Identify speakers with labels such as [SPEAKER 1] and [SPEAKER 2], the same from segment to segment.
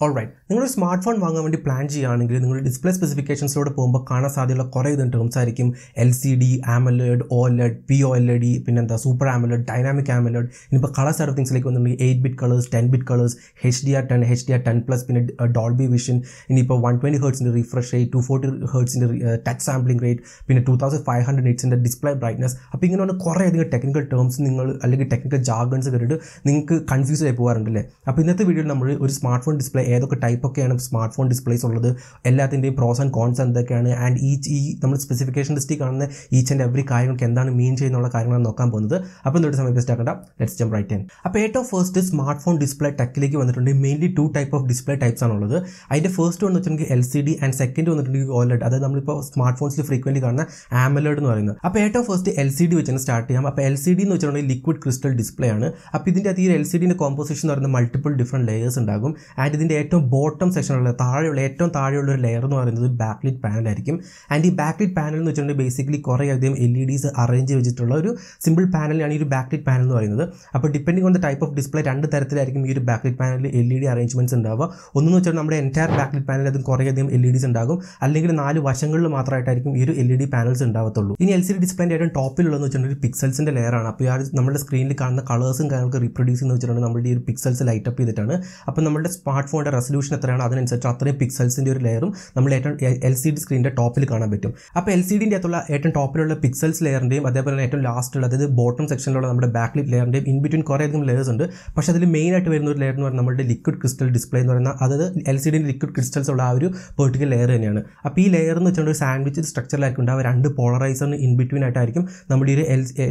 [SPEAKER 1] Alright നിങ്ങളൊരു smart phone വാങ്ങാൻ വേണ്ടി പ്ലാൻ ചെയ്യുകയാണെങ്കിൽ നിങ്ങൾ ഡിസ്പ്ലേ സ്പെസിഫിക്കേഷൻസിലൂടെ പോകുമ്പോൾ കാണാൻ സാധ്യതയുള്ള കുറേ ഇത് ടേംസ് ആയിരിക്കും L C D AMOLED O P O L A D പിന്നെന്താ? സൂപ്പർ ആമലേഡ് ഡൈനാമിക് ആമലേഡ് ഇനിയിപ്പോൾ കളർ സൈഡ് തിങ്സിലേക്ക് വന്നിട്ടുണ്ടെങ്കിൽ eight bit colours ten bit colours H D R ten H D R ten plus പിന്നെ Dolby vision ഇനിയിപ്പോൾ one twenty ഹേർട്സിന്റെ refresh rate two forty ഹേർട്സിന്റെ touch sampling rate പിന്നെ two thousand five hundred ഇറ്റ്സിന്റെ display brightness അപ്പോൾ ഇങ്ങനെ പറഞ്ഞ കുറേ അധികം ടെക്നിക്കൽ ടേംസ് നിങ്ങൾ അല്ലെങ്കിൽ ടെക്നിക്കൽ ജാഗൺസ് കേട്ടിട്ട് നിങ്ങൾക്ക് കൺഫ്യൂസ് ആയി പോകാറുണ്ടല്ലേ അപ്പോൾ ഇന്നത്തെ വീഡിയോയിൽ നമ്മൾ ഒരു സ്മാർട്ട് ഫോൺ ഡിസ്പ്ലേ ഏതൊക്കെ ടൈപ്പ് ഒക്കെയാണ് സ്മാർട്ട് ഫോൺ ഡിസ്പ്ലേസ് ഉള്ളത് എല്ലാത്തിന്റെയും പ്രോസ് ആൻഡ് കോൺസ് എന്തൊക്കെയാണ് ആൻഡ് ഈച്ച് ഈ നമ്മൾ സ്പെസിഫിക്കേഷൻ ലിസ്റ്റിൽ കാണുന്ന ഈച്ച് ആൻഡ് എവറി കാര്യങ്ങൾക്ക് എന്താണ് മീൻ ചെയ്യുന്നുള്ള കാര്യങ്ങളാണ് നോക്കാൻ പോകുന്നത്. അപ്പോൾ എന്തൊരു സമയം ബെസ്റ്റ് ആക്കണ്ട. ലെറ്റ്സ് ജം റൈറ്റ് ഇൻ അപ്പോൾ ഏറ്റവും ഫസ്റ്റ് സ്മാർട്ട് ഫോൺ ഡിസ്പ്ലേ ടെക്കിലേക്ക് വന്നിട്ടുണ്ട്. Mainly two type of display types ആണുള്ളത് അതിന്റെ ഫസ്റ്റ് വന്ന് വെച്ചിട്ടുണ്ടെങ്കിൽ L C D and second വന്നിട്ടുണ്ടെങ്കിൽ ഓലഡ് അതായത് നമ്മളിപ്പോൾ സ്മാർട്ട് ഫോൺസിൽ ഫ്രീക്വൻലി കാണുന്ന ആമലേഡ് എന്ന് പറയുന്നത്. അപ്പോൾ ഏറ്റവും ഫസ്റ്റ് എൽ സി ഡി വെച്ചാണ് സ്റ്റാർട്ട് ചെയ്യാം. അപ്പോൾ എൽ സി ഡി എന്ന് വെച്ചിട്ടുണ്ടെങ്കിൽ ലിക്വിഡ് ക്രിസ്റ്റൽ ഡിസ്പ്ലേ ആണ്. അപ്പോൾ ഇതിന്റെ അത് എൽ സി ഡിന്റെ കോമ്പോസിഷൻ എന്ന് പറയുന്നത് മൾട്ടിപ്പിൾ ഡിഫറെന്റ് ലെയേഴ്സ് ഉണ്ടാകും. ആൻഡ് ഇതിന്റെ ഏറ്റവും ബോട്ടം സെക്ഷനുള്ള താഴെയുള്ള ഏറ്റവും താഴെയുള്ള ഒരു ലെയർ എന്ന് പറയുന്നത് ബാക്ക്ലിറ്റ് പാനലായിരിക്കും ആൻഡ് ഈ ബാക്ക്ലിറ്റ് പാനൽ എന്ന് വെച്ചിട്ടുണ്ടെങ്കിൽ ബേസിക്കലി കുറേ അധികം എൽ ഇ ഡിസ് അറേഞ്ച് വെച്ചിട്ടുള്ള ഒരു സിമ്പിൾ പാനലാണ് ഈ ഒരു ബാക്ക്ലിറ്റ് പാനൽ എന്ന് പറയുന്നത്. അപ്പോൾ depending on the type of display രണ്ട് തരത്തിലായിരിക്കും ഈ ഒരു ബാക്ക്ലിറ്റ് പാനലിൽ എൽ ഇ ഡി അറേഞ്ച്മെന്റ്സ് ഉണ്ടാവുക. ഒന്നെന്ന് വെച്ചാൽ നമ്മുടെ എന്റയർ ബാക്ക്ലിറ്റ് പാനലിൽ അതും കുറേ അധികം എൽ ഇ ഡിസ് ഉണ്ടാകും. അല്ലെങ്കിൽ നാല് വശങ്ങളിൽ മാത്രമായിട്ടായിരിക്കും ഈ ഒരു എൽ ഇ ഡി പാനൽസ് ഉണ്ടാവത്തുള്ളൂ. ഇനി എൽ സി ഡി ഡിസ്പ്ലേന്റെ ഏറ്റവും ടോപ്പിലുള്ളതെന്ന് വെച്ചിട്ടുണ്ടെങ്കിൽ പിക്സൽസിന്റെ ലെയറാണ് അപ്പോൾ ആ നമ്മുടെ സ്ക്രീനിൽ കാണുന്ന കളേഴ്സും കാര്യങ്ങൾക്ക് റീപ്രൊഡ്യൂസ് എന്ന് വെച്ചിട്ടുണ്ടെങ്കിൽ നമ്മുടെ ഈ ഒരു പിക്സൽസ് ലൈറ്റ് അപ്പ് ചെയ്തിട്ടാണ്. അപ്പോൾ നമ്മുടെ സ്മാർട്ട് ഫോണിന്റെ റെസൊല്യൂഷൻ എത്രയാണ് അതിനനുസരിച്ച് അത്രയും പിക്സൽസിന്റെ ഒരു ലെയറും നമ്മൾ ഏറ്റവും എൽ സി ഡി സ്ക്രീനിന്റെ ടോപ്പിൽ കാണാൻ പറ്റും. അപ്പോൾ എൽ സി ഡിന്റെ അകത്തുള്ള ഏറ്റവും ടോപ്പിലുള്ള പിക്സൽസ് ലെയറിന്റെയും അതേപോലെ തന്നെ ഏറ്റവും ലാസ്റ്റുള്ള അതായത് ബോട്ടം സെക്ഷനിലുള്ള നമ്മുടെ ബാക്ക് ബാക്ക്ലിറ്റ് ലെയറിന്റെയും ഇൻ ബിറ്റ്വീൻ കുറേ അധികം ലെയേഴ്സ് ഉണ്ട്. പക്ഷേ അതിൽ മെയിൻ ആയിട്ട് വരുന്ന ഒരു ലെയർ എന്ന് പറഞ്ഞാൽ നമ്മുടെ ലിക്വിഡ് ക്രിസ്റ്റൽ ഡിസ്പ്ലേ എന്ന് പറയുന്ന അതായത് എൽ സി ഡിന്റെ ലിക്വിഡ് ക്രിസ്റ്റൽസ് ഉള്ള ആ ഒരു പെർട്ടിക്കുലർ ലെയർ തന്നെയാണ്. അപ്പോൾ ഈ ലെയർ എന്ന് വെച്ചാൽ ഒരു സാൻഡ്വിച്ച് സ്ട്രക്ചറിലായിരിക്കും ഉണ്ടാവുക രണ്ട് പോളറൈസറിന് ഇൻ ബിറ്റ്വീൻ ആയിട്ടായിരിക്കും നമ്മുടെ ഒരു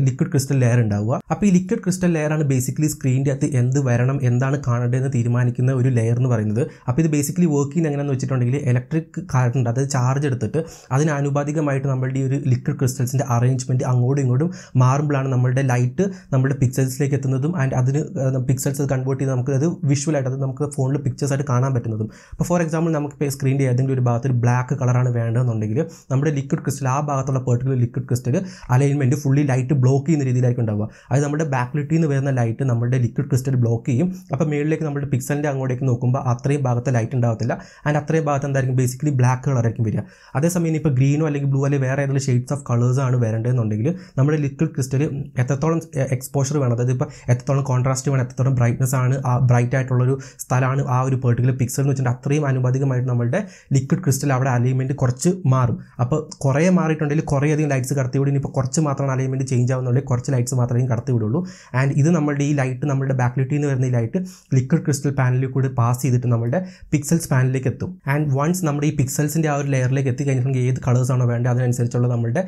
[SPEAKER 1] ലിക്വിഡ് ക്രിസ്റ്റൽ ലെയർ ഉണ്ടാവുക. അപ്പോൾ ഈ ലിക്വിഡ് ക്രിസ്റ്റൽ ലെയർ ആണ് ബേസിക്കലി സ്ക്രീനിന്റെ അകത്ത് എന്ത് വരണം എന്താണ് കാണേണ്ടതെന്ന് തീരുമാനിക്കുന്ന ഒരു ലെയർ എന്ന് പറയുന്നത്. അപ്പോൾ ഇത് ബേസിക്കലി വർക്ക് ചെയ്യുന്ന എങ്ങനെയാണെന്ന് വെച്ചിട്ടുണ്ടെങ്കിൽ ഇലക്ട്രിക് കറണ്ട് അതായത് ചാർജ് എടുത്തിട്ട് അതിന് ആനുപാതികമായിട്ട് നമ്മളുടെ ഈ ഒരു ലിക്വിഡ് ക്രിസ്റ്റൽസിന്റെ അറേഞ്ച്മെന്റ് അങ്ങോട്ടും ഇങ്ങോട്ടും മാറുമ്പോഴാണ് നമ്മളുടെ ലൈറ്റ് നമ്മുടെ പിക്ചേഴ്സിലേക്ക് എത്തുന്നതും ആൻഡ് അതിന് പിക്സൽസ് കൺവേർട്ട് ചെയ്ത് നമുക്ക് അത് വിഷ്വലായിട്ട് അത് നമുക്ക് ഫോണിൽ പിക്ചേഴ്സ് ആയിട്ട് കാണാൻ പറ്റുന്നതും. അപ്പോൾ ഫോർ എക്സാമ്പിൾ നമുക്ക് സ്ക്രീനിന്റെ ഏതെങ്കിലും ഒരു ഭാഗത്ത് ഒരു ബ്ലാക്ക് കളറാണ് വേണ്ടതെന്നുണ്ടെങ്കിൽ നമ്മുടെ ലിക്വിഡ് ക്രിസ്റ്റൽ ആ ഭാഗത്തുള്ള particular liquid crystal alignment fully light block ചെയ്യുന്ന രീതിയിലായിരിക്കും ഉണ്ടാവുക. അത് നമ്മുടെ ബാക്ക്ലിറ്റിൽ നിന്ന് വരുന്ന ലൈറ്റ് നമ്മുടെ ലിക്വിഡ് ക്രിസ്റ്റൽ ബ്ലോക്ക് ചെയ്യും. അപ്പോൾ മേളിലേക്ക് നമ്മുടെ പിക്സലിന്റെ അങ്ങോട്ടേക്ക് നോക്കുമ്പോൾ അത്രയും ഭാഗത്ത് ലൈറ്റ് ഉണ്ടാകത്തില്ല ആൻഡ് അത്രയും ഭാഗത്ത് എന്തായിരിക്കും? ബേസിക്കലി ബ്ലാക്ക് കളറായിരിക്കും വരിക. അതേസമയം ഇപ്പോൾ ഗ്രീനോ അല്ലെങ്കിൽ ബ്ലൂ അല്ലെങ്കിൽ വേറെ ഏതെങ്കിലും ഷെയ്ഡ്സ് ഓഫ് കളേഴ്സ് ആണ് വരേണ്ടതെന്നുണ്ടെങ്കിൽ നമ്മുടെ ലിക്വിഡ് ക്രിസ്റ്റൽ എത്രത്തോളം എക്സ്പോഷർ വേണം? അതായത് ഇപ്പോൾ എത്രത്തോളം കോൺട്രാസ്റ്റ് വേണം? എത്രത്തോളം ബ്രൈറ്റ്നസ് ആണ്? ആ ബ്രൈറ്റ് ആയിട്ടുള്ളൊരു സ്ഥലമാണ് ആ ഒരു പെർട്ടിക്കുലർ പിക്സൽ എന്ന് വെച്ചിട്ട് അത്രയും അനുപാതികമായിട്ട് നമ്മുടെ ലിക്വിഡ് ക്രിസ്റ്റൽ അവിടെ അലൈൻമെന്റ് കുറച്ച് മാറും. അപ്പോൾ കുറേ മാറിയിട്ടുണ്ടെങ്കിൽ കുറേ അധികം ലൈറ്റ്സ് കടത്തി വിടും. ഇപ്പോൾ കുറച്ച് മാത്രമാണ് അലൈൻമെന്റ് ചേഞ്ച് ആവുന്നുണ്ടെങ്കിൽ കുറച്ച് ലൈറ്റ്സ് മാത്രമേ കടത്തി വിടുള്ളൂ. ആൻഡ് ഇത് നമ്മുടെ ഈ ലൈറ്റ് നമ്മുടെ ബാക്ക്ലിറ്റിൽ നിന്ന് വരുന്ന ഈ ലൈറ്റ് ലിക്വിഡ് ക്രിസ്റ്റൽ പാനലിൽ കൂടി പാസ് ചെയ്തിട്ട് നമ്മുടെ പിക്സൽ സ്പാനിലേക്ക് എത്തും. ആൻഡ് വൺസ് നമ്മുടെ ഈ പിക്സൽസിന്റെ ആ ഒരു ലെയറിലേക്ക് എത്തി കഴിഞ്ഞിട്ടുണ്ടെങ്കിൽ ഏത് കളേഴ്സ് ആണോ വേണ്ടത് അതിനനുസരിച്ചുള്ള നമ്മുടെ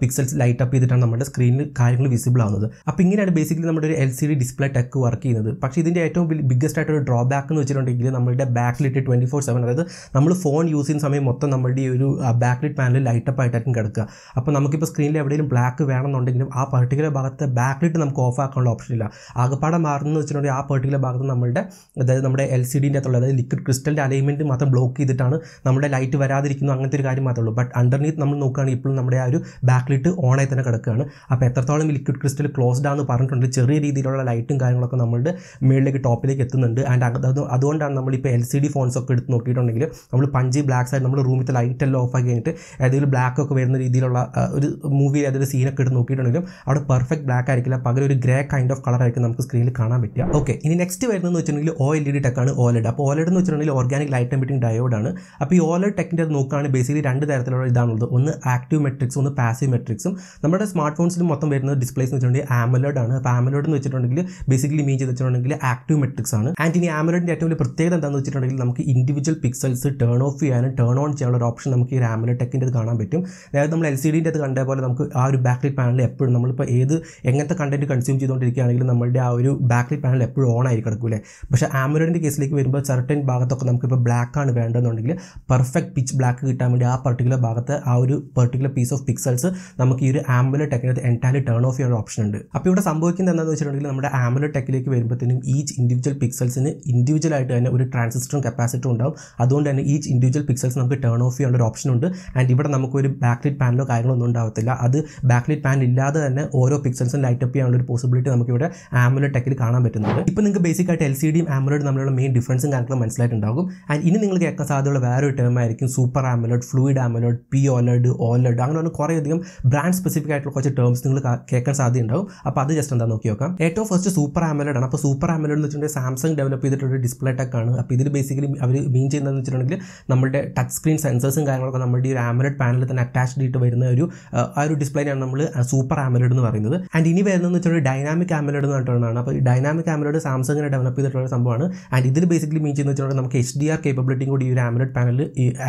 [SPEAKER 1] പിക്സൽസ് ലൈറ്റ് അപ്പ് ചെയ്തിട്ടാണ് നമ്മുടെ സ്ക്രീനിൽ കാര്യങ്ങൾ വിസിബിൾ ആവുന്നത്. അപ്പോൾ ഇങ്ങനെയാണ് ബേസിക്കലി നമ്മുടെ ഒരു L C D display tech work ചെയ്യുന്നത്. പക്ഷേ ഇതിന്റെ ഏറ്റവും ബിഗ്ഗസ്റ്റ് ആയിട്ടൊരു ഡ്രോബാക്ക് എന്ന് വെച്ചിട്ടുണ്ടെങ്കിൽ നമ്മുടെ ബാക്ക്ലിറ്റ് ട്വന്റി ഫോർ സെവൻ അതായത് നമ്മൾ ഫോൺ യൂസ് ചെയ്യുന്ന സമയം മൊത്തം നമ്മുടെ ഈ ഒരു ബാക്ക്ലിറ്റ് പാനൽ ലൈറ്റ് അപ്പ് ആയിട്ടായിരിക്കും കിടക്കുക. അപ്പോൾ നമുക്കിപ്പോൾ സ്ക്രീനിൽ എവിടെയെങ്കിലും ബ്ലാക്ക് വേണമെന്നുണ്ടെങ്കിലും ആ പർട്ടിക്കുലർ ഭാഗത്തെ ബാക്ക്ലിറ്റ് നമുക്ക് ഓഫ് ആക്കാനുള്ള ഓപ്ഷൻ ഇല്ല. ആകപ്പാടെ മാറുന്നത് വെച്ചിട്ടുണ്ടെങ്കിൽ ആ പർട്ടിക്കുലർ ഭാഗത്ത് നമ്മുടെ അതായത് നമ്മുടെ എൽ സി ഡിന്റെ അകത്തുള്ള അതായത് ലിക്വിഡ് ക്രിസ്റ്റലിന്റെ അലൈൻമെന്റ് മാത്രം ബ്ലോക്ക് ചെയ്തിട്ടാണ് നമ്മുടെ ലൈറ്റ് വരാതിരിക്കുന്നു അങ്ങനത്തെ ഒരു കാര്യം മാത്രമേ ഉള്ളൂ. ബട്ട് അണ്ടർനീത്ത് നമ്മൾ നോക്കുകയാണെങ്കിൽ ഇപ്പോഴും നമ്മുടെ ആ ഒരു ബാക്ക്ലിറ്റ് ഓണായി തന്നെ കിടക്കുകയാണ്. അപ്പോൾ എത്രത്തോളം ലിക്വിഡ് ക്രിസ്റ്റൽ ക്ലോസ്ഡ് ആണെന്ന് പറഞ്ഞിട്ടുണ്ട്. ചെറിയ രീതിയിലുള്ള ലൈറ്റും കാര്യങ്ങളൊക്കെ നമ്മളുടെ മുകളിലേക്ക് ടോപ്പിലേക്ക് എത്തുന്നുണ്ട്. ആൻഡ് അത് അതുകൊണ്ടാണ് നമ്മളിപ്പോൾ എൽ സി ഡി ഫോൺസ് ഒക്കെ എടുത്ത് നോക്കിയിട്ടുണ്ടെങ്കിൽ നമ്മൾ പഞ്ച് ബ്ലാക്ക് സൈഡ് നമ്മൾ റൂമിലത്തെ ലൈറ്റ് എല്ലാം ഓഫ് ആക്കി കഴിഞ്ഞിട്ട് ഏതെങ്കിലും ബ്ലാക്ക് ഒക്കെ വരുന്ന രീതിയിലുള്ള ഒരു മൂവി ഏതൊരു സീനൊക്കെ എടുത്ത് നോക്കിയിട്ടുണ്ടെങ്കിലും അവിടെ പെർഫെക്റ്റ് ബ്ലാക്ക് ആയിരിക്കില്ല. പകരം ഒരു ഗ്രേ കൈൻഡ് ഓഫ് കളർ ആയിരിക്കും നമുക്ക് സ്ക്രീനിൽ കാണാൻ പറ്റുക. ഓക്കെ ഇനി നെക്സ്റ്റ് വരുന്നതെന്ന് വെച്ചിട്ടുണ്ടെങ്കിൽ ഒ എൽ ഇ ഡി ടെക്കാണ് ഓലഡ് അപ്പോൾ ഓലഡ് എന്ന് വെച്ചിട്ടുണ്ടെങ്കിൽ ഓർഗാനിക് ലൈറ്റ് എമിറ്റിംഗ് ഡയോഡാണ് അപ്പോൾ ഈ ഓലഡ് ടെക്കിന്റെ നോക്കുകയാണെങ്കിൽ ബേസിക്കലി രണ്ട് തരത്തിലുള്ള ഇതാണുള്ളത്. ഒന്ന് ആക്റ്റീവ് മെട്രിക്സും ഒന്ന് പാസീവ് മെട്രിക്സും നമ്മുടെ സ്മാർട്ട് ഫോൺസിൽ മൊത്തം വരുന്ന ഡിസ്പ്ലേസ് എന്ന് വെച്ചിട്ടുണ്ടെങ്കിൽ ആമലോഡ് ആണ്. അപ്പോൾ ആമലോഡ് എന്ന് വെച്ചിട്ടുണ്ടെങ്കിൽ ബേസിക്കലി മീൻ ചെയ്ത് വെച്ചിട്ടുണ്ടെങ്കിൽ ആക്റ്റീവ് മെട്രിക്സ് ആണ്. ആൻഡ് ഇനി ആമലോഡിന്റെ ഏറ്റവും വലിയ പ്രത്യേകത എന്താണെന്ന് വെച്ചിട്ടുണ്ടെങ്കിൽ നമുക്ക് ഇൻഡിവിജ്വൽ പിക്സൽസ് ടേൺ ഓഫ് ചെയ്യാനും ടേൺ ഓൺ ചെയ്യാനുള്ള ഒരു ഓപ്ഷൻ നമുക്ക് ഈ ഒരു ആമലോഡ് ടെക്കിന്റെ കാണാൻ പറ്റും. അതായത് നമ്മൾ എൽ സി ഡിന്റെ അത് കണ്ട പോലെ നമുക്ക് ആ ഒരു ബാക്ക്ലിറ്റ് പാനൽ എപ്പോഴും നമ്മളിപ്പോൾ ഏത് എങ്ങനത്തെ കണ്ടന്റ് കൺസ്യൂം ചെയ്തുകൊണ്ടിരിക്കുകയാണെങ്കിലും നമ്മുടെ ആ ഒരു ബാക്ക്ലിറ്റ് പാനൽ എപ്പോഴും ഓൺ ആയി കിടക്കൂലേ പക്ഷേ ആമലോഡിന്റെ കേസിലേക്ക് വരുമ്പോൾ സർട്ടൻ ഭാഗത്തൊക്കെ നമുക്കിപ്പോൾ ബ്ലാക്ക് ആണ് വേണ്ടതെന്നുണ്ടെങ്കിൽ പെർഫെക്റ്റ് പിച്ച് ബ്ലാക്ക് കിട്ടാൻ വേണ്ടി ആ പർട്ടിക്കുലർ ഭാഗത്ത് ആ ഒരു പെർട്ടിക്കുലർ പീസ് ഓഫ് പിക്സൽസ് നമുക്ക് ഈ ഒരു ആംബുലർ ടെക്കിനകത്ത് എന്റയർലി ടേൺ ഓഫ് ചെയ്യാൻ ഓപ്ഷൻ ഉണ്ട്. അപ്പോൾ ഇവിടെ സംഭവിക്കുന്നത് എന്താണെന്ന് വെച്ചിട്ടുണ്ടെങ്കിൽ നമ്മുടെ ആംബുലർ ടെക്കിലേക്ക് വരുമ്പോഴത്തേനും ഈച്ച് ഇൻഡിവിജ്വൽ പിക്സൽസിന് ഇൻഡിവിജ്വൽ ആയിട്ട് തന്നെ ഒരു ട്രാൻസിസ്റ്ററും കപ്പാസിറ്ററും ഉണ്ടാവും. അതുകൊണ്ട് തന്നെ ഈച്ച് ഇൻഡിവിജ്വൽ പിക്സൽസ് നമുക്ക് ടേൺ ഓഫ് ചെയ്യാനുള്ള ഒരു ഓപ്ഷൻ ഉണ്ട്. ആൻഡ് ഇവിടെ നമുക്ക് ഒരു ബാക്ക്ലിറ്റ് പാനലോ കാര്യങ്ങളൊന്നും ഉണ്ടാവത്തില്ല. അത് ബാക്ക്ലിറ്റ് പാനൽ ഇല്ലാതെ തന്നെ ഓരോ പിക്സൽസും ലൈറ്റ് അപ്പ് ചെയ്യാനുള്ള ഒരു പോസിബിലിറ്റി നമുക്ക് ഇവിടെ ആംബുലർ ടെക്കിൽ കാണാൻ പറ്റുന്നുണ്ട്. ഇപ്പോൾ നിങ്ങൾക്ക് ബേസിക്കായിട്ട് എൽ സി ഡിയും ആംബുലർ തമ്മിലുള്ള മെയിൻ ഡിഫറൻസും താങ്കൾ മനസ്സിലായിട്ടുണ്ടാകും. ആൻഡ് ഇനി നിങ്ങൾ കേൾക്കാൻ സാധ്യതയുള്ള വേറൊരു ടേം ആയിരിക്കും super AMOLED fluid AMOLED P OLED OLED അങ്ങനെ കുറേയധികം ബ്രാൻഡ് സ്പെസിഫിക് ആയിട്ടുള്ള കുറച്ച് ടേംസ് നിങ്ങൾ കേൾക്കാൻ സാധ്യതയുണ്ടാവും അപ്പോൾ അത് ജസ്റ്റ് എന്താ നോക്കി നോക്കാം. ഏറ്റവും ഫസ്റ്റ് സൂപ്പർ ആമലോഡ് ആണ്. അപ്പോൾ സൂപ്പർ ആമലോഡ് എന്ന് വെച്ചിട്ടുണ്ടെങ്കിൽ സാംസങ് ഡെവലപ്പ് ചെയ്തിട്ടുള്ള ഡിസ്പ്ലേ ടെക് ആണ്. അപ്പോൾ ഇതിൽ ബേസിക്കലി അവർ മീൻ ചെയ്യുന്നതെന്ന് വെച്ചിട്ടുണ്ടെങ്കിൽ നമ്മുടെ ടച്ച് സ്ക്രീൻ സെൻസേഴ്സും കാര്യങ്ങളൊക്കെ നമ്മുടെ ഈ ഒരു ആമലോഡ് പാനലിൽ തന്നെ അറ്റാച്ച്ഡ് ആയിട്ട് വരുന്ന ഒരു ആ, ഒരു ഡിസ്പ്ലേയാണ് നമ്മൾ സൂപ്പർ ആമലോഡ് എന്ന് പറയുന്നത്. ആൻഡ് ഇനി വരുന്നതെന്ന് വെച്ചിട്ടുണ്ടെങ്കിൽ ഡൈനാമിക് ആമലോഡ് എന്ന് പറഞ്ഞിട്ടുള്ളതാണ്. അപ്പോൾ ഈ ഡൈനാമിക് ആമലോഡ് സാംസങ്ങിനെ ഡെവലപ്പ് ചെയ്തിട്ടുള്ള സംഭവമാണ്. ആൻഡ് ഇതിൽ ബേസിക്കലി മീൻ ചെയ്യുന്നത് വെച്ചിട്ടുണ്ടെങ്കിൽ നമുക്ക് എച്ച് ഡി ആർ കേപ്പബിലിറ്റിയും കൂടി ഈ ഒരു ആമലോഡ് പാനലിൽ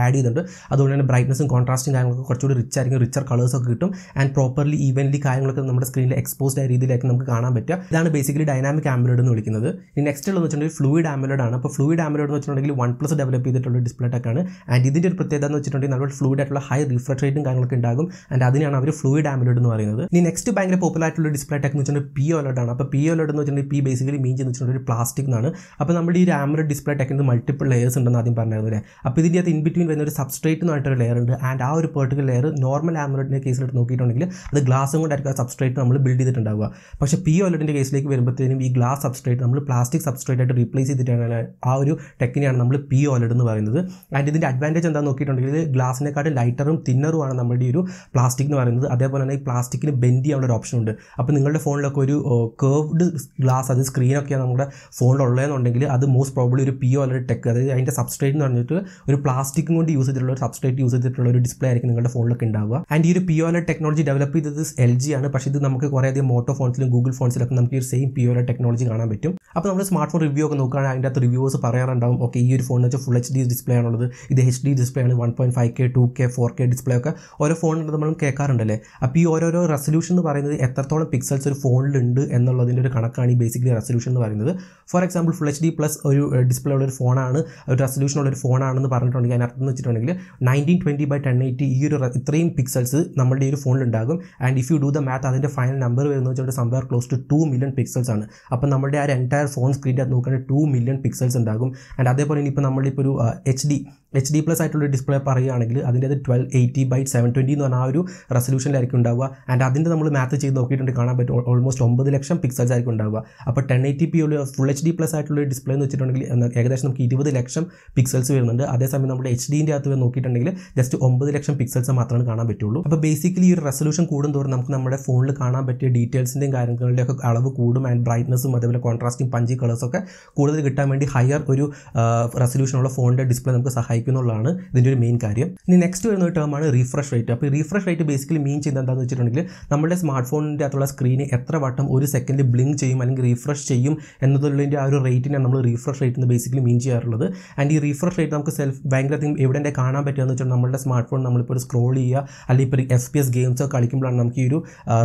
[SPEAKER 1] ആഡ് ചെയ്തിട്ടുണ്ട്. അതുകൊണ്ട് തന്നെ ബ്രൈറ്റ്നസും കോൺട്രാസ്റ്റും കാര്യങ്ങളൊക്കെ കുറച്ചുകൂടി റിച്ച് ആയിരിക്കും റിച്ചർ കളേഴ്സ് ഒക്കെ കിട്ടും. ആൻഡ് പ്രോപ്പർലി ഈവൻലി കാര്യങ്ങളൊക്കെ നമ്മുടെ സ്ക്രീനിൽ എക്സ്പോസ്ഡ് ആയ രീതിയിലേക്ക് നമുക്ക് കാണാൻ പറ്റുക. ഇതാണ് ബേസിക്കലി ഡൈനാമിക് ആമലോഡ് എന്ന് വിളിക്കുന്നത്. ഇനി നെക്സ്റ്റ് ഉള്ളതെന്ന് വെച്ചിട്ടുണ്ടെങ്കിൽ ഫ്ലൂയിഡ് ആമലോഡ് ആണ്. അപ്പോൾ ഫ്ലൂയിഡ് ആമലോഡ് എന്ന് വെച്ചിട്ടുണ്ടെങ്കിൽ വൺ പ്ലസ് ഡെവലപ്പ് ചെയ്തിട്ടുള്ള ഡിസ്പ്ലേ ആണ്. ആൻഡ് ഇതിന്റെ ഒരു പ്രത്യേകത എന്ന് വെച്ചിട്ടുണ്ടെങ്കിൽ നമ്മൾ ഫ്ലൂയിഡ് ആയിട്ടുള്ള ഹൈ റിഫ്രഷ് റേറ്റും കാര്യങ്ങളൊക്കെ ഉണ്ടാകും. ആൻഡ് അതിനാണ് അവർ ഫ്ലൂയിഡ് ആമലോഡ് എന്ന് പറയുന്നത്. ഇനി നെക്സ്റ്റ് ഭയങ്കര പോപ്പുലർ ആയിട്ടുള്ള ഡിസ്പ്ലേ ടെക് എന്ന് വെച്ചിട്ടുണ്ടെങ്കിൽ പി ഓലോഡ് ആണ്. അപ്പോൾ പി ഓലോഡ് എന്ന് വെച്ചിട്ടുണ്ടെങ്കിൽ പി ബേസിക്കലി മീൻ ചെയ്യുന്ന വെച്ചിട്ടുണ്ടെങ്കിൽ ഒരു പ്ലാസ്റ്റിക് എന്നാണ്. അപ്പോൾ നമ്മുടെ ഈ ഒരു ഡിസ്പ്ലേ ടെക്കിന് മൾട്ടിപ്പിൾ ലെയേഴ്സ് ഉണ്ടെന്ന് ആദ്യം പറഞ്ഞായിരുന്നു അല്ലേ? അപ്പോൾ ഇതിന്റെ അകത്ത് ഇൻ ബിറ്റ്വീൻ വരുന്ന ഒരു സബ്സ്ട്രേറ്റ് എന്ന് പറഞ്ഞിട്ടൊരു ലെയർ ഉണ്ട്. ആൻഡ് ആ ഒരു പെർട്ടിക്കുലർ ലെയർ നോർമൽ ആമറോഡിന്റെ കേസിലെടുത്ത് നോക്കിയിട്ടുണ്ടെങ്കിൽ അത് ഗ്ലാസും കൊണ്ടായിരിക്കും ആ സബ്സ്ട്രേറ്റ് നമ്മൾ ബിൽഡ് ചെയ്തിട്ടുണ്ടാവുക. പക്ഷേ പി ഓലഡിന്റെ കേസിലേക്ക് വരുമ്പോഴത്തേനും ഈ ഗ്ലാസ് സബ്സ്ട്രേറ്റ് നമ്മൾ പ്ലാസ്റ്റിക് സബ്സ്ട്രേറ്റ് ആയിട്ട് റീപ്ലേസ് ചെയ്തിട്ടാണ് ആ ഒരു ടെക്കിനെയാണ് നമ്മൾ പി ഓലഡ് എന്ന് പറയുന്നത്. ആൻഡ് ഇതിന്റെ അഡ്വാന്റേജ് എന്താണെന്ന് നോക്കിയിട്ടുണ്ടെങ്കിൽ ഗ്ലാസിനെക്കാട്ടും ലൈറ്ററും തിന്നറുമാണ് നമ്മുടെ ഈ ഒരു പ്ലാസ്റ്റിക് എന്ന് പറയുന്നത്. അതേപോലെ തന്നെ ഈ പ്ലാസ്റ്റിക്കിന് ബെൻഡ് ചെയ്യാനുള്ള ഒരു ഓപ്ഷൻ ഉണ്ട്. അപ്പോൾ നിങ്ങളുടെ ഫോണിലൊക്കെ ഒരു കേർവ്ഡ് ഗ്ലാസ് അത് സ്ക്രീനൊക്കെയാണ് നമ്മുടെ ഫോണിലുള്ളതെന്നുണ്ടെങ്കിൽ അത് മോസ്റ്റ് പ്രോബ്ലി ഒരു പി ഒ അല്ലെങ്കിൽ ടെക്ക് അതായത് അതിന്റെ സബ്സ്ട്രേറ്റ് എന്ന് പറഞ്ഞിട്ട് ഒരു പ്ലാസ്റ്റിക്കും കൊണ്ട് യൂസ് ചെയ്തിട്ടുള്ള ഒരു സബ്സ്ട്രേറ്റ് യൂസ് ചെയ്തിട്ടുള്ള ഒരു ഡിസ്പ്ലേ ആയിരിക്കും നിങ്ങളുടെ ഫോണിലൊക്കെ ഉണ്ടാവുക. ആൻഡ് ഈ ഒരു പി ഒ അല്ലെ ടെക്നോളജി ഡെവലപ്പ് ചെയ്തത് എൽ ജി ആണ്. പക്ഷേ ഇത് നമുക്ക് കുറേ അധികം മോട്ടോ ഫോൺസിലും ഗൂഗിൾ ഫോൺസിലൊക്കെ നമുക്ക് ഈ സെയിം പി ഒ അല്ലെ ടെക്നോളജി കാണാൻ പറ്റും. അപ്പോൾ നമ്മൾ സ്മാർട്ട് ഫോൺ റിവ്യൂ ഒക്കെ നോക്കുകയാണെങ്കിൽ അതിന്റെ അകത്ത് റിവ്യൂസ് പറയാറുണ്ടാവും ഓക്കെ ഈ ഒരു ഫോൺ വെച്ചാൽ ഫുൾ എച്ച് ഡി ഡിസ്പ്ലേ ആണുള്ളത്. ഇത് എച്ച് ഡി ഡിസ്പ്ലേ ആണ്. One point five K two K four K display ഒക്കെ ഓരോ ഫോണിൽ നമ്മൾ കേൾക്കാറുണ്ടല്ലേ? അപ്പോൾ ഈ ഓരോരോ റെസൊല്യൂഷൻ എന്ന് പറയുന്നത് എത്രത്തോളം പിക്സൽസ് ഒരു ഫോണിലുണ്ട് എന്നുള്ളതിന്റെ ഒരു കണക്കാണ് ഈ ബേസിക്കലി റെസൊല്യൂഷൻ എന്ന് പറയുന്നത്. For example full H D plus ഒരു ഡിസ്പ്ലേ ഉള്ള ഒരു ഫോണാണ് ഒരു റെസൊല്യൂഷൻ ഉള്ള ഒരു ഫോണാണെന്ന് പറഞ്ഞിട്ടുണ്ടെങ്കിൽ അതിനർത്ഥം എന്ന് വെച്ചിട്ടുണ്ടെങ്കിൽ nineteen twenty by ten eighty ഈ ഒരു ഇത്രയും പിക്സൽസ് നമ്മുടെ ഈ ഒരു ഫോണിലുണ്ടാകും and if you do the math അതിന്റെ ഫൈനൽ നമ്പർ വരുന്നത് വെച്ചാൽ somewhere close to two million pixels ആണ്. അപ്പോൾ നമ്മുടെ ആ ഒരു എന്റയർ ഫോൺ സ്ക്രീന്റെ അത് നോക്കുകയാണെങ്കിൽ ടു മില്യൺ പിക്സൽസ് ഉണ്ടാകും. ആൻഡ് അതേപോലെ ഇനിയിപ്പോൾ നമ്മളിപ്പോൾ ഒരു H D H D plus ആയിട്ടുള്ള ഡിസ്പ്ലേ പറയുകയാണെങ്കിൽ അതിന്റെ അത് twelve eighty by seven twenty എന്ന് പറഞ്ഞാൽ ആ ഒരു റെസൊല്യൂഷനിലായിരിക്കും ഉണ്ടാവുക. ആൻഡ് അതിന്റെ നമ്മൾ മാത്ത് ചെയ്ത് നോക്കിയിട്ടുണ്ട് കാണാൻ പറ്റും. ഓൾമോസ്റ്റ് ഒമ്പത് ലക്ഷം പിക്സൽസ് ആയിരിക്കും ഉണ്ടാവുക. അപ്പോൾ ടെൻ എയ്റ്റി പി ഉള്ള ഫുൾ എച്ച് ഡി പ്ലസ് ആയിട്ടുള്ള ഡിസ്പ്ലേ എന്ന് വെച്ചിട്ടുണ്ടെങ്കിൽ ഏകദേശം നമുക്ക് ഇരുപത് ലക്ഷം പിക്സൽസ് വരുന്നുണ്ട്. അതേസമയം നമ്മുടെ എച്ച് ഡിന്റെ അകത്ത് നോക്കിയിട്ടുണ്ടെങ്കിൽ ജസ്റ്റ് ഒമ്പത് ലക്ഷം പിക്സൽസ് മാത്രമേ കാണാൻ പറ്റുള്ളൂ. അപ്പോൾ ബേസിക്കലി ഈ ഒരു റെസൊല്യൂഷൻ കൂടുന്തോറും നമുക്ക് നമ്മുടെ ഫോണിൽ കാണാൻ പറ്റിയ ഡീറ്റെയിൽസിന്റെയും കാര്യങ്ങളുടെയൊക്കെ അളവ് കൂടും ആൻഡ് ബ്രൈറ്റ്നസ്സും അതേപോലെ കോൺട്രാസ്റ്റും പഞ്ചി കളേഴ്സൊക്കെ കൂടുതൽ കിട്ടാൻ വേണ്ടി ഹയർ ഒരു റെസൊല്യൂഷനുള്ള ഫോണിന്റെ ഡിസ്പ്ലേ നമുക്ക് സഹായിക്കുന്നുള്ളതാണ് ഇതിന്റെ ഒരു മെയിൻ കാര്യം. ഇനി നെക്സ്റ്റ് വരുന്ന ടേമാണ് റീഫ്രഷ് റേറ്റ് അപ്പോൾ ഈ റീഫ്രഷ് റേറ്റ് ബേസിക്കലി മീൻ ചെയ്യുന്നത് എന്താണെന്ന് വെച്ചിട്ടുണ്ടെങ്കിൽ നമ്മുടെ സ്മാർട്ട് ഫോണിന്റെ അകത്തുള്ള സ്ക്രീന് എത്ര വട്ടം ഒരു സെക്കൻഡ് ബ്ലിങ്ക് ചെയ്യും അല്ലെങ്കിൽ റീഫ്രഷ് ചെയ്യും എന്നതിലുള്ളതിന്റെ ആ ഒരു റേറ്റിനെ നമ്മൾ റീഫ്രഷ് റേറ്റ് എന്ന് ബേസിക്കലി മീൻ ചെയ്യാറുള്ളത്. ആൻഡ് ഈ റീഫ്രഷ് റേറ്റ് നമുക്ക് സെൽഫ് ഭയങ്കര എവിടെ കാണാൻ പറ്റുകയെന്ന് വെച്ചാൽ നമ്മുടെ സ്മാർട്ട് ഫോൺ നമ്മളിപ്പോൾ ഒരു സ്ക്രോൾ ചെയ്യുക അല്ലെങ്കിൽ ഇപ്പോൾ എഫ് പി എസ് ഗെയിംസ് ഒക്കെ കളിക്കുമ്പോഴാണ് നമുക്ക് ഈ ഒരു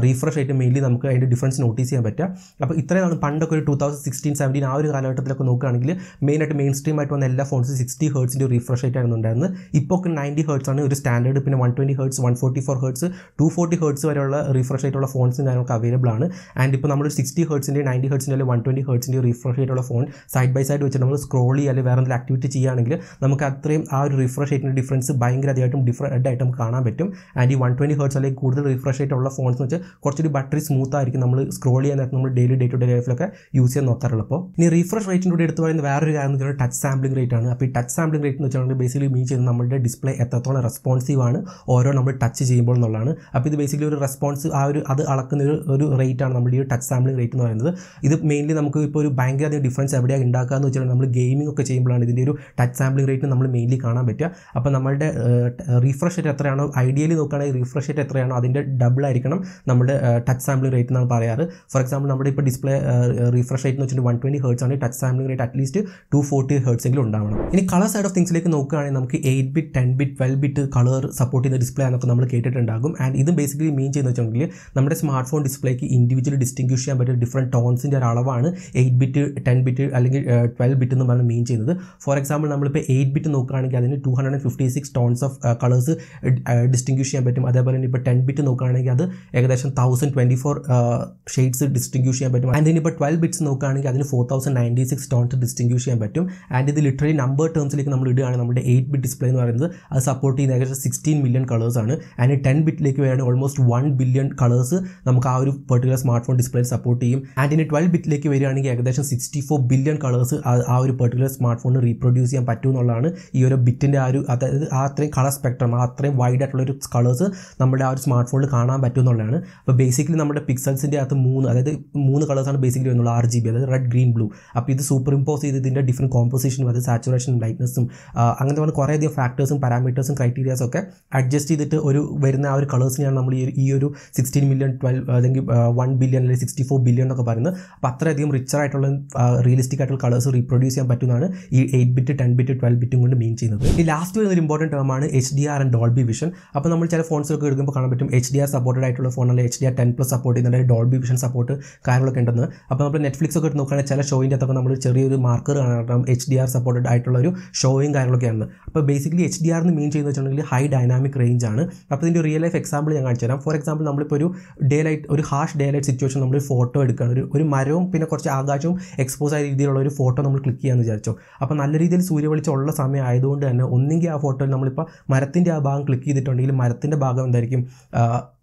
[SPEAKER 1] റീഫ്രഷ് റേറ്റ് മെയിൻലി നമുക്ക് അതിന്റെ ഡിഫറൻസ് നോട്ടീസ് ചെയ്യാൻ പറ്റുക. അപ്പോൾ ഇത്രയാണ് പണ്ടൊക്കെ ഒരു ടൂ തൗസൻഡ് സിക്സ്റ്റീൻ സെവന്റീൻ ആ ഒരു കാലഘട്ടത്തിലൊക്കെ നോക്കുകയാണെങ്കിൽ മെയിനായിട്ട് മെയിൻ സ്ട്രീം ആയിട്ട് വന്ന എല്ലാ ഫോൺസും സിക്സ്റ്റി ഹേർട്സിന്റെ റീഫ്രഷ് റേറ്റ് ആയിരുന്നു ഉണ്ടായിരുന്നത്. ഇപ്പോൾ ഒക്കെ നയന്റി ഹേർട്സ് ആണ് ഒരു സ്റ്റാൻഡേർഡ് പിന്നെ one twenty hertz one forty four hertz two forty hertz വരെയുള്ള റീഫ്രഷ് ആയിട്ടുള്ള ഫോൺസും കാര്യങ്ങളൊക്കെ അവൈലബിൾ ആണ്. ആൻഡ് ഇപ്പോൾ നമ്മൾ സിക്സ്റ്റി ഹേർട്സിന്റെ നയന്റി ഹേർട്സിന്റെ അല്ലെങ്കിൽ വൺ ട്വന്റി ഹേർട്സിന്റെ റീഫ്രഷ് ആയിട്ടുള്ള ഫോൺ സൈഡ് ബൈ സൈഡ് വെച്ചിട്ട് നമ്മൾ സ്ക്രോൾ ചെയ്യുക അല്ലെങ്കിൽ വേറെ എന്തെങ്കിലും ആക്ടിവിറ്റി ചെയ്യുകയാണെങ്കിൽ നമുക്ക് അത്രയും ആ ഒരു റിഫ്രഷ് റേറ്റിന്റെ ഡിഫറൻസ് ഭയങ്കര അധികമായിട്ടും ഡിഫറന്റ് ആയിട്ട് നമുക്ക് കാണാൻ പറ്റും. ആൻഡ് ഈ വൺ ട്വന്റി ഹേർട്സ് അല്ലെങ്കിൽ കൂടുതൽ റിഫ്രഷ് റേറ്റ് ഉള്ള ഫോൺസ് വെച്ച് കുറച്ചൊരു ബാറ്ററി സ്മൂത്ത് ആയിരിക്കും നമ്മൾ സ്ക്രോൾ ചെയ്യാൻ നേരത്തെ നമ്മൾ ഡെയിലി ഡേ ടു ഡേ ലൈഫിലൊക്കെ യൂസ് ചെയ്യാൻ നോക്കാറുള്ളൂ. അപ്പോൾ ഇനി റിഫ്രഷ് റേറ്റിന്റെ കൂടെ എടുത്ത് പറയുന്നത് വേറൊരു കാര്യം എന്ന് ടച്ച് സാമ്പിളിംഗ് റേറ്റ് ആണ്. അപ്പോൾ ഈ ടച്ച് സാമ്പിളിംഗ് റേറ്റ് എന്ന് വെച്ചാൽ ബേസിക്കലി മീൻ ചെയ്യുന്നത് നമ്മുടെ ഡിസ്പ്ലേ എത്രത്തോളം റെസ്പോൺസീവ് ആണ് ഓരോ നമ്മൾ ടച്ച് ചെയ്യുമ്പോൾ എന്നുള്ളതാണ്. അപ്പോൾ ഇത് ബേസിക്കലി ഒരു റെസ്പോൺസ് ആ ഒരു അത് അളക്കുന്ന ഒരു ഒരു ആണ് നമ്മുടെ ഈ ടച്ച് സാമ്പിളിംഗ് റേറ്റ് എന്ന് പറയുന്നത്. ഇത് മെയിൻലി നമുക്ക് ഇപ്പോൾ ഒരു ഭയങ്കര അധികം ഡിഫറൻസ് എവിടെയാണ് ഉണ്ടാക്കുക എന്ന് വെച്ചാൽ നമ്മൾ ഗെയിമിംഗ് ഒക്കെ ചെയ്യുമ്പോഴാണ് ഇതിന്റെ ഒരു ടച്ച് സാമ്പിളിംഗ് റേറ്റ് നമ്മൾ മെയിൻലി കാണാൻ പറ്റുക. അപ്പോൾ നമ്മളുടെ റീഫ്രഷ് റേറ്റ് എത്രയാണോ ഐഡിയലി നോക്കുകയാണെങ്കിൽ റീഫ്രഷ് റേറ്റ് എത്രയാണോ അതിന്റെ ഡബിൾ ആയിരിക്കണം നമ്മുടെ ടച്ച് സാമ്പിളിംഗ് റേറ്റ് എന്നാണ് പറയാറ്. ഫോർ എക്സാമ്പിൾ നമ്മുടെ ഇപ്പോൾ ഡിസ്പ്ലേ റീഫ്രഷ് റേറ്റ് എന്ന് വെച്ചിട്ട് വൺ ട്വന്റി ഹേർട്സ് ആണ് touch sampling rate at least two forty hertz എങ്കിലും ഉണ്ടാവണം. ഇനി കളർ സൈഡ് ഓഫ് തിങ്സിലേക്ക് നോക്കുകയാണെങ്കിൽ നമുക്ക് eight bit ten bit twelve bit colour support ചെയ്യുന്ന ഡിസ്പ്ലേ എന്നൊക്കെ നമ്മൾ കേട്ടിട്ടുണ്ടാകും. ആൻഡ് ഇത് ബേസിക്കലി മീൻ ചെയ്യുന്ന വെച്ചിട്ടുണ്ടെങ്കിൽ നമ്മുടെ സ്മാർട്ട് ഫോൺ ഡിസ്പ്ലേക്ക് ഇൻഡിവിജ്വൽ ഡിസ്റ്റിംഗ്വിഷ് ചെയ്യാൻ പറ്റിയ ഡിഫറെന്റ് ടോൺസിന്റെ ഒരു അളവാണ് എയ്റ്റ് ബിറ്റ് ടെൻ ബിറ്റ് അല്ലെങ്കിൽ ട്വൽവ് ബിറ്റ് എന്ന് പറഞ്ഞ് മീൻ ചെയ്യുന്നത്. ഫോർ എക്സാമ്പിൾ നമ്മളിപ്പോൾ എയ്റ്റ് ബിറ്റ് നോക്കുകയാണെങ്കിൽ അതിന് two hundred and fifty six tones of colours distinguish ചെയ്യാൻ പറ്റും. അതേപോലെ തന്നെ ഇപ്പോൾ ടെൻ ബിറ്റ് നോക്കുകയാണെങ്കിൽ അത് ഏകദേശം thousand twenty four shades distinguish ചെയ്യാൻ പറ്റും. ആൻഡ് ഇനിയിപ്പോൾ ട്വൽവ് ബിറ്റ്സ് നോക്കുകയാണെങ്കിൽ അതിന് four thousand ninety six tones distinguish ചെയ്യാൻ പറ്റും. ആൻഡ് ഇത് ലിറ്ററലി നമ്പർ ടേംസിലേക്ക് നമ്മൾ ഇടുകയാണ്. നമ്മുടെ എയ്റ്റ് ബിറ്റ് ഡിസ്പ്ലേ എന്ന് പറയുന്നത് അത് സപ്പോർട്ട് ചെയ്യുന്ന ഏകദേശം സിക്സ്റ്റീൻ മില്യൺ കളേഴ്സ് ആണ്. ആൻഡ് ടെൻ ബിറ്റിലേക്ക് വരികയാണെങ്കിൽ ഓൾമോസ്റ്റ് വൺ ബില്യൺ കളേഴ്സ് നമുക്ക് ആ ഒരു particular smart phone display support ചെയ്യും. ആൻഡ് ഇനി ട്വൽവ് ബിറ്റിലേക്ക് വരികയാണെങ്കിൽ ഏകദേശം സിക്സ്റ്റി ഫോർ ബില്യൺ കളേഴ്സ് ആ ഒരു പെർട്ടിക്കുലർ സ്മാർട്ട് ഫോണിന് റീപ്രൊഡ്യൂസ് ചെയ്യാൻ പറ്റും എന്നുള്ളതാണ് ഈ ഒരു ബിറ്റിന്റെ ആ ഒരു അതായത് ആ അത്രയും കളർ സ്പെക്ട്രം ആ അത്രയും വൈഡ് ആയിട്ടുള്ള ഒരു കളേഴ്സ് നമ്മുടെ ആ ഒരു സ്മാർട്ട് ഫോണിൽ കാണാൻ പറ്റും എന്നുള്ളതാണ് അപ്പോൾ ബേസിക്കലി നമ്മുടെ പിക്സൽസിന്റെ അകത്ത് മൂന്ന് അതായത് മൂന്ന് കളേഴ്സാണ് ബേസിക്കലി വരുന്നുള്ളൂ ആർ ജി ബി അതായത് റെഡ് ഗ്രീൻ ബ്ലൂ അപ്പോൾ ഇത് സൂപ്പർ ഇമ്പോസ് ചെയ്ത് ഇതിന്റെ ഡിഫറെന്റ് കോമ്പോസിഷനും അതായത് സാച്ചുറേഷൻ ലൈറ്റ്നസ്സും അങ്ങനത്തെ പറഞ്ഞ കുറേയധികം ഫാക്ടേഴ്സും പാരാമീറ്റേഴ്സും ക്രൈറ്റീരിയാസും ഒക്കെ അഡ്ജസ്റ്റ് ചെയ്തിട്ട് ഒരു വരുന്ന ആ ഒരു കളേഴ്സിനെയാണ് നമ്മൾ ഈ ഒരു- സിക്സ്റ്റീൻ മില്യൺ ട്വൽവ് അല്ലെങ്കിൽ വൺ ബില്യൺ അല്ലെങ്കിൽ സിക്സ്റ്റി ഫോർ ബില്യൺ എന്നൊക്കെ പറയുന്നത്. അപ്പോൾ അത്രയധികം റിച്ചർ ആയിട്ടുള്ള റിയലിസ്റ്റിക് ആയിട്ടുള്ള കളേഴ്സ് റീപ്രൊഡ്യൂസ് ചെയ്യാൻ പറ്റുന്നതാണ് ഈ eight bit ten bit twelve ബിറ്റും കൊണ്ട് മീൻ ചെയ്യുന്നത്. ഈ ലാസ്റ്റ് വരുന്ന ഒരു important ടേമാണ് H D R and Dolby vision അപ്പോൾ നമ്മൾ ചില ഫോൺസൊക്കെ എടുക്കുമ്പോൾ കാണാൻ പറ്റും എച്ച് ഡി ആർ സപ്പോർട്ടഡ് ആയിട്ടുള്ള ഫോൺ അല്ലെങ്കിൽ H D R ten plus support ചെയ്യുന്നുണ്ട്. ഡോൾബി വിഷൻ സപ്പോർട്ട് കാര്യങ്ങളൊക്കെ ഉണ്ടെന്ന്. അപ്പോൾ നമ്മൾ നെറ്റ്ഫ്ലിക്സ് ഒക്കെ നോക്കുകയാണെങ്കിൽ ചില ഷോയിന്റെ അകത്തൊക്കെ നമ്മൾ ചെറിയൊരു മാർക്കർ കാണാം എച്ച് ഡി ആർ സപ്പോർട്ടഡ് ആയിട്ടുള്ള ഒരു ഷോയും കാര്യങ്ങളൊക്കെയാണ് അപ്പോൾ ബേസിക്കലി എച്ച് ഡി ആർ എന്ന് മീൻ ചെയ്യുന്ന വെച്ചിട്ടുണ്ടെങ്കിൽ ഹൈ ഡൈനാമിക് റേഞ്ച് ആണ്. അപ്പോൾ ഇതിന്റെ റിയൽ ലൈഫ് എക്സാമ്പിൾ ഞാൻ കാണിച്ചു തരാം ഫോർ എക്സാമ്പിൾ നമ്മളിപ്പോൾ ഒരു ഡേ ലൈറ്റ് ഒരു ഹാഷ് ഡേ ലൈറ്റ് സിറ്റുവേഷൻ നമ്മൾ ഫോട്ടോ എടുക്കുകയാണ്. ഒരു ഒരു മരവും പിന്നെ കുറച്ച് ആകാശവും എക്സ്പോസ് ആയ രീതിയിലുള്ള ഒരു ഫോട്ടോ നമ്മൾ ക്ലിക്ക് ചെയ്യാമെന്ന് വിചാരിച്ചോ. അപ്പോൾ നല്ല രീതിയിൽ സൂര്യവെളിച്ചം ഉള്ള സമയം ആയതുകൊണ്ട് തന്നെ ഒന്നെങ്കിൽ ആ ഫോട്ടോയിൽ നമ്മളിപ്പോൾ മരത്തിന്റെ ആ ഭാഗം ക്ലിക്ക് ചെയ്തിട്ടുണ്ടെങ്കിൽ മരത്തിന്റെ ഭാഗം എന്തായിരിക്കും?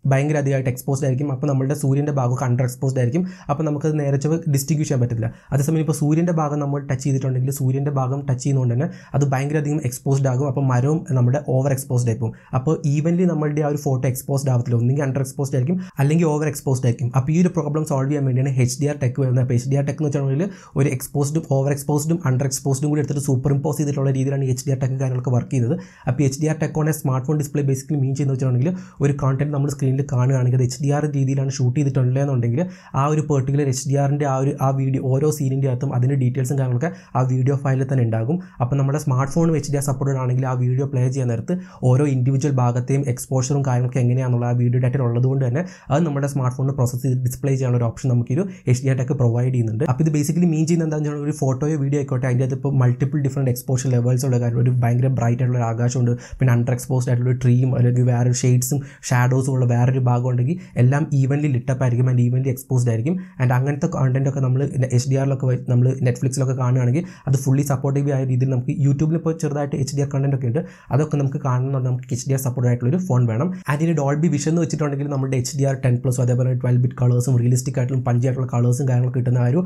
[SPEAKER 1] ഭയങ്കര അധികമായിട്ട് എക്സ്പോസ്ഡ് ആയിരിക്കും. അപ്പോൾ നമ്മുടെ സൂര്യന്റെ ഭാഗം അണ്ടർ എക്സ്പോസ്ഡ് ആയിരിക്കും. അപ്പോൾ നമുക്കത് നേരെ ചൊവ്വെ ഡിസ്ട്രിബ്യൂട്ട് ചെയ്യാൻ പറ്റില്ല അതേസമയം ഇപ്പോൾ സൂര്യന്റെ ഭാഗം നമ്മൾ ടച്ച് ചെയ്തിട്ടുണ്ടെങ്കിൽ സൂര്യന്റെ ഭാഗം ടച്ച് ചെയ്യുന്നതുകൊണ്ട് തന്നെ അത് ഭയങ്കര അധികം എക്സ്പോസ്ഡ് ആകും. അപ്പോൾ മരവും നമ്മുടെ ഓവർ എക്സ്പോസ്ഡ് ആയിരിക്കും അപ്പോൾ ഈവൻലി നമ്മളുടെ ആ ഒരു ഫോട്ടോ എക്സ്പോസ്ഡ് ആവത്തില്ല. ഒന്നെങ്കിൽ അണ്ടർ എക്സ്പോസ്ഡ് ആയിരിക്കും അല്ലെങ്കിൽ ഓവർ എക്സ്പോസ്ഡ് ആയിരിക്കും. അപ്പോൾ ഈ ഒരു പ്രോബ്ലം സോൾവ് ചെയ്യാൻ വേണ്ടിയാണ് എച്ച് ഡി ആർ ടെക് വരുന്നത്. അപ്പോൾ എച്ച് ഡി ആർ ടെക് എന്ന് വെച്ചിട്ടുണ്ടെങ്കിൽ ഒരു എക്സ്പോസ്ഡും ഓവർ എക്സ്പോസ്ഡും അണ്ടർ എക്സ്പോസ്ഡും കൂടി എടുത്തിട്ട് സൂപ്പർ ഇമ്പോസ് ചെയ്തിട്ടുള്ള രീതിയിലാണ് എച്ച് ഡി ആർ ടെക് കാര്യങ്ങളൊക്കെ വർക്ക് ചെയ്തത് അപ്പോൾ H D R tech on smart phone display basically mean ചെയ്യുന്നത് വെച്ചിട്ടുണ്ടെങ്കിൽ ഒരു കോണ്ടന്റ് നമ്മൾ സ്ക്രീനിൽ കാണുകയാണെങ്കിൽ അത് എച്ച് ഡി ആർ രീതിയിലാണ് ഷൂട്ട് ചെയ്തിട്ടുള്ളത് എന്നുണ്ടെങ്കിൽ ആ ഒരു പെർട്ടിക്കുലർ എച്ച് ഡി ആറിന്റെ ആ ഒരു ആ വീഡിയോ ഓരോ സീനിന്റെ അകത്തും അതിന്റെ ഡീറ്റെയിൽസും കാര്യങ്ങളൊക്കെ ആ വീഡിയോ ഫയലിൽ തന്നെ ഉണ്ടാകും. അപ്പോൾ നമ്മുടെ സ്മാർട്ട് ഫോണും എച്ച് ഡി ആർ സപ്പോർട്ടഡ് ആണെങ്കിൽ ആ വീഡിയോ പ്ലേ ചെയ്യാൻ നേരത്ത് ഓരോ ഇൻഡിവിജ്വൽ ഭാഗത്തെയും എക്സ്പോഷറും കാര്യങ്ങളൊക്കെ എങ്ങനെയാണെന്നുള്ള ആ വീഡിയോ ഡാറ്റ ഉള്ളതുകൊണ്ട് തന്നെ അത് നമ്മുടെ സ്മാർട്ട് ഫോണിൽ പ്രോസസ്സ് ചെയ്ത് ഡിസ്പ്ലേ ചെയ്യാനുള്ള ഒരു ഓപ്ഷൻ നമുക്കൊരു H D R tech provide ചെയ്യുന്നുണ്ട്. അപ്പോൾ ഇത് ബേസിക്കലി മീൻ ചെയ്യുന്ന എന്താണെന്ന് വെച്ചാൽ ഒരു ഫോട്ടോയോ വീഡിയോ ആയിക്കോട്ടെ അതിന്റെ അകത്ത് ഇപ്പോൾ മൾട്ടിപ്പിൾ ഡിഫറെന്റ് എക്സ്പോഷർ ലെവൽസ് ഉള്ള കാര്യം ഒരു ഭയങ്കര ബ്രൈറ്റ് ആയിട്ടുള്ള ഒരു ആകാശമുണ്ട് പിന്നെ അണ്ടർ എക്സ്പോസ്ഡ് ആയിട്ടുള്ള ട്രീയും അല്ലെങ്കിൽ വേറെ ഷെയ്ഡ്സും ഷാഡോസും ഉള്ള വേറൊരു ഭാഗം ഉണ്ടെങ്കിൽ എല്ലാം ഈവൻലി ലിറ്റപ്പ് ആയിരിക്കും ആൻഡ് ഈവൻലി എക്സ്പോസ്ഡ് ആയിരിക്കും. ആൻഡ് അങ്ങനത്തെ കണ്ടന്റ് ഒക്കെ നമ്മൾ എച്ച് ഡി ആറിലൊക്കെ നമ്മൾ നെറ്റ്ഫ്ലിക്സിലൊക്കെ കാണുകയാണെങ്കിൽ അത് ഫുള്ളി സപ്പോർട്ടീവ് ആയ രീതിയിൽ നമുക്ക് യൂട്യൂബിൽ ഇപ്പോൾ ചെറുതായിട്ട് എച്ച് ഡി ആർ കണ്ടന്റ് ഒക്കെ ഉണ്ട്. അതൊക്കെ നമുക്ക് കാണണമെന്നുണ്ടെങ്കിൽ നമുക്ക് എച്ച് ഡി ആർ സപ്പോർട്ട് ആയിട്ടുള്ള ഒരു ഫോൺ വേണം. ആൻഡ് ഇനി ഡോൾബി വിഷൻ എന്ന് വെച്ചിട്ടുണ്ടെങ്കിൽ നമ്മുടെ H D R ten plus അതേപോലെ ട്വൽവ് ബിറ്റ് കളേഴ്സും റിയലിസ്റ്റിക് ആയിട്ടുള്ള പഞ്ചി ആയിട്ടുള്ള കളേഴ്സും കാര്യങ്ങളൊക്കെ കിട്ടുന്ന ആ ഒരു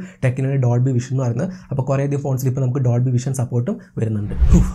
[SPEAKER 1] ഡോൾ ഡോൾബി വിഷൻ എന്ന് പറയുന്നത്. അപ്പോൾ കുറേ അധികം ഫോൺസിൽ ഇപ്പോൾ നമുക്ക് ഡോൾബി വിഷൻ സപ്പോർട്ടും വരുന്നുണ്ട്.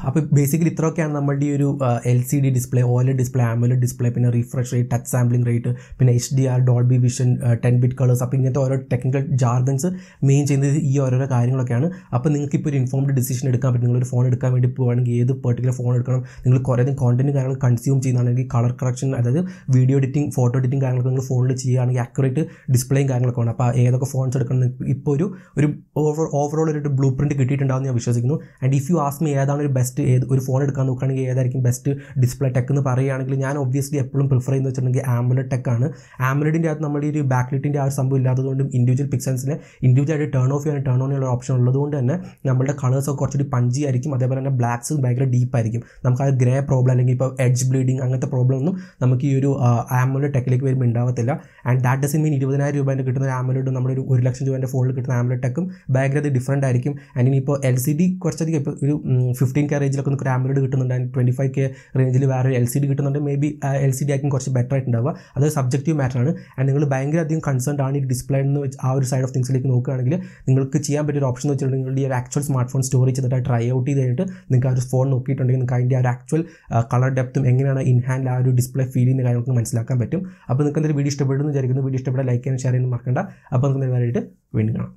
[SPEAKER 1] അപ്പോൾ ബേസിക്കലി ഇത്രയൊക്കെയാണ് നമ്മുടെ ഈ ഒരു L C D display OLED display AMOLED display പിന്നെ refresh rate touch sampling rate പിന്നെ H D R Dolby vision ten bit colours അപ്പോൾ ഇങ്ങനത്തെ ഓരോ ടെക്നിക്കൽ ജാർഗൻസ് മെയിൻ ചെയ്യുന്നത് ഈ ഓരോരോ കാര്യങ്ങളൊക്കെയാണ്. അപ്പോൾ നിങ്ങൾക്ക് ഇപ്പോൾ ഒരു ഇൻഫോംഡ് ഡിസിഷൻ എടുക്കാൻ പറ്റും. നിങ്ങളൊരു ഫോൺ എടുക്കാൻ വേണ്ടി പോവുകയാണെങ്കിൽ ഏത് പെർട്ടിക്കുലർ ഫോൺ എടുക്കണം? നിങ്ങൾ കുറേ കോണ്ടന്റ് കാര്യങ്ങൾ കൺസ്യൂം ചെയ്യുന്നതാണെങ്കിൽ കളർ കറക്ഷൻ അതായത് വീഡിയോ എഡിറ്റിംഗ് ഫോട്ടോ എഡിറ്റിംഗ് കാര്യങ്ങളൊക്കെ നിങ്ങൾ ഫോണിൽ ചെയ്യുകയാണെങ്കിൽ ആക്യുറേറ്റ് ഡിസ്പ്ലേയും കാര്യങ്ങളൊക്കെ ആണ് അപ്പോൾ ഏതൊക്കെ ഫോൺസ് എടുക്കണം ഇപ്പോൾ ഒരു ഒരു ഓവർ ഓവറോൾ ഒരു ബ്ലൂ പ്രിന്റ് കിട്ടിയിട്ടുണ്ടാവും ഞാൻ വിശ്വസിക്കുന്നു. ആൻഡ് ഇഫ് യു ആസ്മി ഏതാണ് ഒരു ബെസ്റ്റ് ഏത് ഒരു ഫോൺ എടുക്കാൻ നോക്കുകയാണെങ്കിൽ ഏതായിരിക്കും ബെസ്റ്റ് ഡിസ്പ്ലേ ടെക് എന്ന് പറയുകയാണെങ്കിൽ ഞാൻ ഒബ്വിയസ്ലി എപ്പോഴും പ്രിഫർ ചെയ്യുന്നത് വെച്ചിട്ടുണ്ടെങ്കിൽ ആംബുലറ്റ് ടെക് ആണ് ആംബുലറ്റിന്റെ അകത്ത് നമ്മുടെ ഈ ഒരു ബാക്ക്ലിറ്റിന്റെ ആ ഒരു സംഭവം ഇല്ലാത്തതുകൊണ്ടും ഇൻഡിവിജ്വൽ പിക്സൽസിനെ ഇൻഡിവിജ്വൽ ആയിട്ട് ടേൺ ഓഫ് ചെയ്യാൻ ടേൺ ഓൺ ചെയ്യാനുള്ള ഓപ്ഷൻ ഉള്ളതുകൊണ്ട് തന്നെ നമ്മുടെ കളേഴ്സ് ഒക്കെ കുറച്ചുകൂടി പഞ്ചി ആയിരിക്കും. അതേപോലെ തന്നെ ബ്ലാക്ക്സ് ഭയങ്കര ഡീപ്പ് ആയിരിക്കും. നമുക്ക് ആ ഗ്രേ പ്രോബ്ലം അല്ലെങ്കിൽ ഇപ്പോൾ എഡ്ജ് ബ്ലീഡിങ് അങ്ങനത്തെ പ്രോബ്ലം ഒന്നും നമുക്ക് ഈ ഒരു ആംബുലറ്റ് ടെക്കിലേക്ക് വരുമ്പോൾ ഉണ്ടാവത്തില്ല. ആൻഡ് ദാറ്റ് ഡസൻ മീൻ ഇരുപതിനായിരം രൂപേന്റെ കിട്ടുന്ന ഒരു ആംബുലറ്റും നമ്മുടെ ഒരു ഒരു ലക്ഷം രൂപേന്റെ ഫോണിൽ കിട്ടുന്ന ആംബുലറ്റ് ടെക്കും ഭയങ്കര അത് ഡിഫറന്റ് ആയിരിക്കും. ആൻഡ് ഇനിയിപ്പോൾ എൽ സി ഡി കുറച്ചധികം ഇപ്പോൾ ഒരു ഫിഫ്റ്റീൻ കെ റേഞ്ചിലൊക്കെ നമുക്ക് ഒരു ആംബുലറ്റ് കിട്ടുന്നുണ്ട്. ആൻഡ് ട്വന്റി ഫൈവ് കെ റേഞ്ചിൽ വേറെ എൽ സി ഡി കിട്ടുന്നുണ്ട്. Maybe L C D ആയിരിക്കും കുറച്ച് ബെറ്റർ ആയിട്ടുണ്ടാവുക. അത് സബ്ജക്റ്റീവ് മാറ്റർ ആണ്. ആൻഡ് നിങ്ങൾ ഭയങ്കര അധികം കൺസേൺ ആണ് ഈ ഡിസ്പ്ലേ എന്ന് വെച്ച് ആ ഒരു സൈഡ് ഓഫ് തിങ്സിലേക്ക് നോക്കുകയാണെങ്കിൽ നിങ്ങൾക്ക് ചെയ്യാൻ പറ്റിയ ഒരു ഓപ്ഷൻ എന്ന് വെച്ചിട്ടുണ്ടെങ്കിൽ ഈ ഒരു ആക്ച്വൽ സ്മാർട്ട് ഫോൺ സ്റ്റോർ ചെയ്തിട്ട് ട്രൈ ഔട്ട് ചെയ്ത് കഴിഞ്ഞിട്ട് നിങ്ങൾക്ക് ആ ഒരു ഫോൺ നോക്കിയിട്ടുണ്ടെങ്കിൽ നിങ്ങൾക്ക് അതിന്റെ ആ ഒരു ആക്ച്വൽ കളർ ഡെപ്തും എങ്ങനെയാണ് ഇൻ ഹാൻഡ് ആ ഒരു ഡിസ്പ്ലേ ഫീൽ ചെയ്യുന്ന കാര്യങ്ങൾക്ക് മനസ്സിലാക്കാൻ പറ്റും. അപ്പോൾ നിങ്ങൾക്ക് എന്തെങ്കിലും വീഡിയോ ഇഷ്ടപ്പെടുന്നു വിചാരിക്കുന്നു. വീഡിയോ ഇഷ്ടപ്പെട്ട ലൈക്ക് ചെയ്യാനും ഷെയർ ചെയ്യാനും മറക്കണ്ട. അപ്പോൾ നിങ്ങൾക്ക് വേണ്ടിയിട്ട് വീണ്ടും കാണാം.